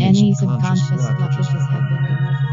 Any subconscious blockages have been removed